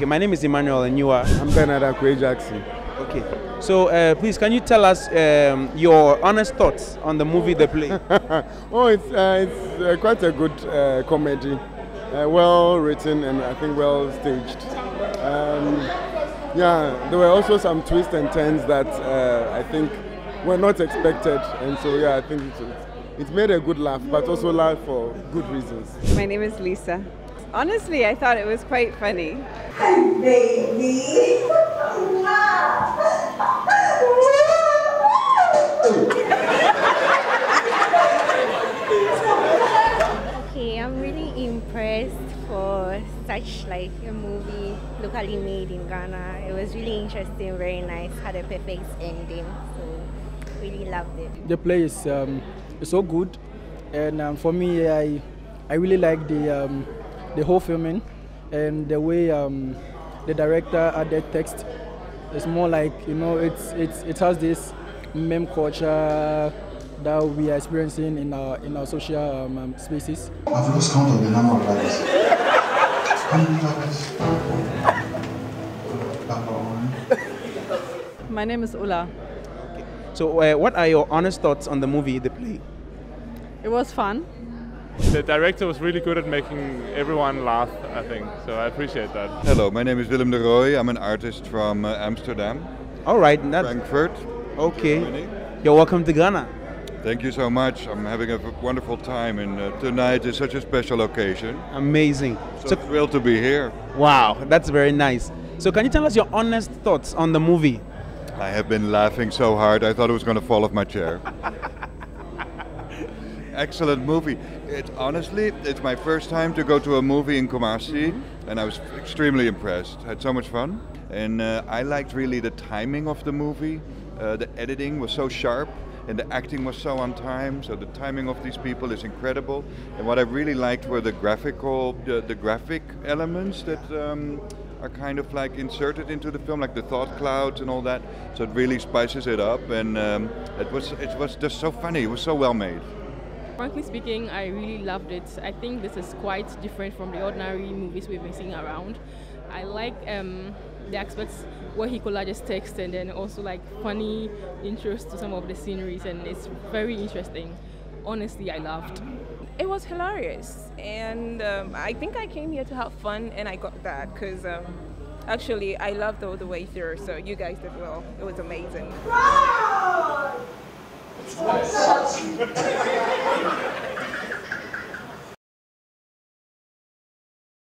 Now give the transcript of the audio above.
Okay, my name is Emmanuel and you are? I'm Bernard Akwe Jackson. Okay. So uh, please, can you tell us um, your honest thoughts on the movie The Play? oh, it's, uh, it's uh, quite a good uh, comedy. Uh, well written and I think well staged. Um, yeah, there were also some twists and turns that uh, I think were not expected. And so, yeah, I think it's, it's made a good laugh, but also laugh for good reasons. My name is Lisa. Honestly, I thought it was quite funny. Baby. Okay, I'm really impressed for such like a movie locally made in Ghana. It was really interesting, very nice, had a perfect ending. So really loved it. The play is um, so good, and um, for me, I I really like the um, the whole filming and the way um, the director added text. It's more like you know, it's it's it has this meme culture that we are experiencing in our in our social um, um, spaces. I've lost count of the number of lovers. How many lovers? My name is Ula. so, uh, what are your honest thoughts on the movie The Play? It was fun. The director was really good at making everyone laugh, I think. So I appreciate that. Hello, my name is Willem de Rooij. I'm an artist from uh, Amsterdam, All right, that's Frankfurt. okay. Germany. You're welcome to Ghana. Thank you so much. I'm having a wonderful time, and uh, tonight is such a special occasion. Amazing. So, So, thrilled to be here. wow, that's very nice. So, can you tell us your honest thoughts on the movie? I have been laughing so hard, I thought it was going to fall off my chair. Excellent movie. It honestly, it's my first time to go to a movie in Kumasi, and I was extremely impressed. Had so much fun, and uh, I liked really the timing of the movie. Uh, the editing was so sharp, and the acting was so on time. So the timing of these people is incredible. And what I really liked were the graphical, the, the graphic elements that. Um, are kind of like inserted into the film, like the thought clouds and all that. So it really spices it up, and um, it was it was just so funny. It was so well made. Frankly speaking, I really loved it. I think this is quite different from the ordinary movies we've been seeing around. I like um, the aspects where he collages text and then also like funny intros to some of the sceneries, and it's very interesting. Honestly, I loved. It was hilarious, and um, I think I came here to have fun, and I got that because um, actually I loved all the way through. So you guys did well. It was amazing. Wow!